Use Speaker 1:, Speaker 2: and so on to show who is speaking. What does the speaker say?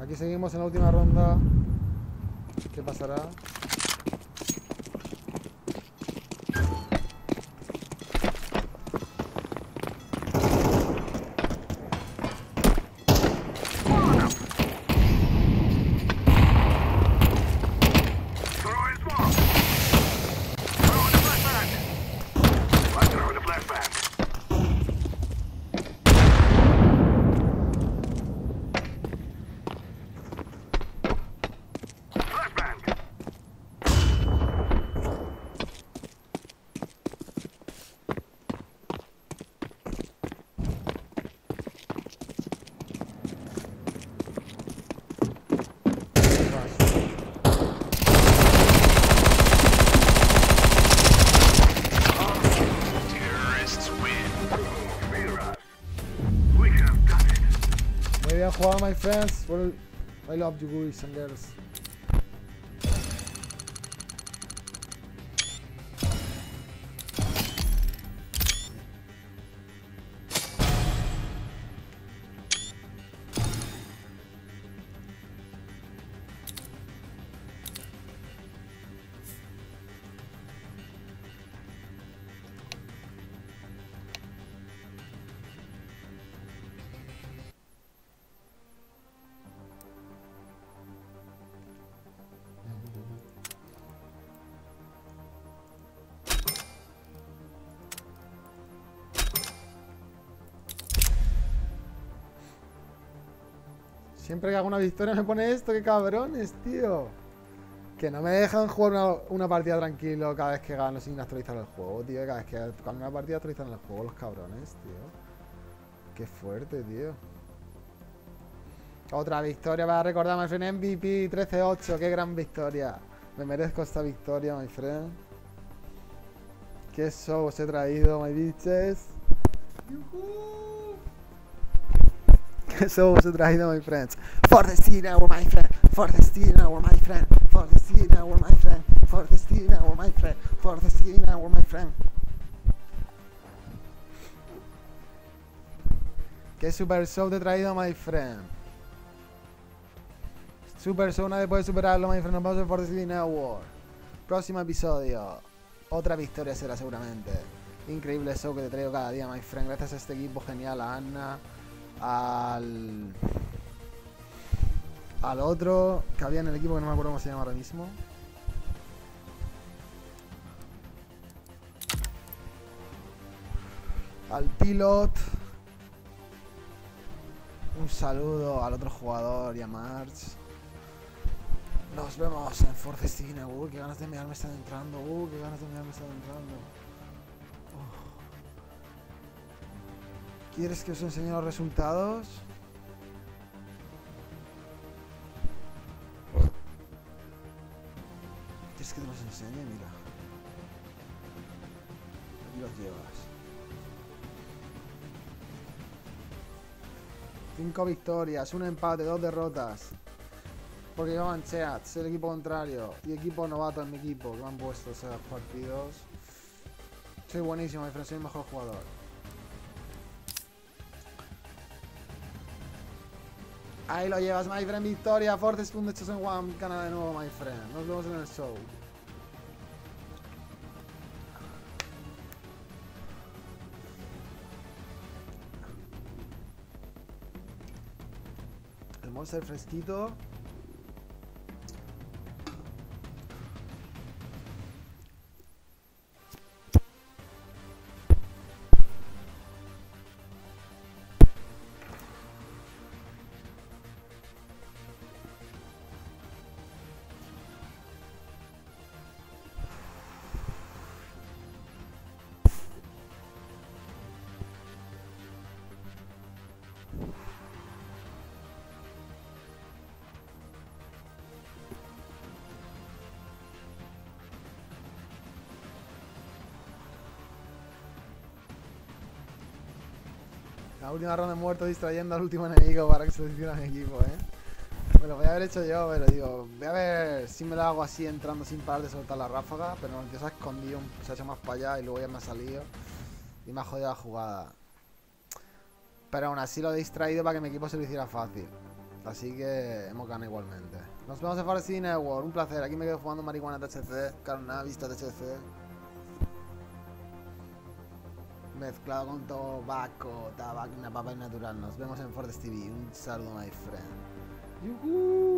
Speaker 1: Aquí seguimos en la última ronda. ¿Qué pasará? Muy my friends. Well, I love you, boys and girls. Siempre que hago una victoria me pone esto, qué cabrones, tío. Que no me dejan jugar una, una partida tranquilo cada vez que gano sin actualizar el juego, tío. Cada vez que cuando una partida actualizan el juego, los cabrones, tío. Qué fuerte, tío. Otra victoria para recordar, my friend. MVP 13-8, qué gran victoria. Me merezco esta victoria, my friend. Qué show os he traído, my bitches. Yujú. Qué show os he traído, my friends. For the Steam Hour, my friend. For the Steam Hour, my friend. For the Steam Hour, my friend. For the Steam Hour, my friend. For the Steam Hour, my friend. Qué super show te he traído, my friend. Super show, nadie puede superarlo, my friend. Nos vemos en For the Hour. Próximo episodio. Otra victoria será seguramente. Increíble show que te traigo cada día, my friend. Gracias a este equipo genial, a Anna, al. al otro que había en el equipo que no me acuerdo cómo se llama ahora mismo. Al pilot. Un saludo al otro jugador y a March. Nos vemos en Forcestina. Uh, qué ganas de mear me están entrando. Uh, qué ganas de mear me están entrando. ¿Quieres que os enseñe los resultados? ¿Quieres que te los enseñe? Mira. Aquí los llevas. Cinco victorias, un empate, dos derrotas. Porque llevaban Cheats, el equipo contrario. Y equipo novato en mi equipo, que me han puesto esos partidos. Soy buenísimo, mi friend, soy el mejor jugador. Ahí lo llevas, my friend, victoria. Fund de Chosen One, gana de nuevo, my friend. Nos vemos en el show. El monster fresquito. La última ronda de muerto distrayendo al último enemigo para que se decida mi equipo, eh. Me lo voy a haber hecho yo, pero digo, voy a ver si me lo hago así entrando sin parar de soltar la ráfaga, pero no, se ha escondido, se ha hecho más para allá y luego ya me ha salido y me ha jodido la jugada. Pero aún así lo he distraído para que mi equipo se lo hiciera fácil. Así que hemos ganado igualmente. Nos vemos en Forest Network. Un placer. Aquí me quedo fumando marihuana THC. Cannabis THC. Mezclado con tabaco, tabaco, una papa natural. Nos vemos en Forest TV. Un saludo, my friend. Yuhu.